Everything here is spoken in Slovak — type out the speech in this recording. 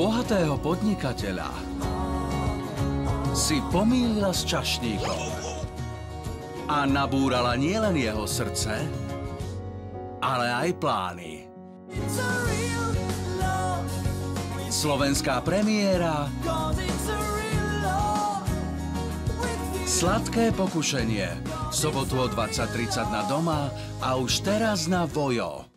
bohatého podnikateľa si pomýlila s čašníkom a nabúrala nielen jeho srdce, ale aj plány. Slovenská premiéra Sladké pokušenie. V sobotu o 20.30 na doma a už teraz na Vojo.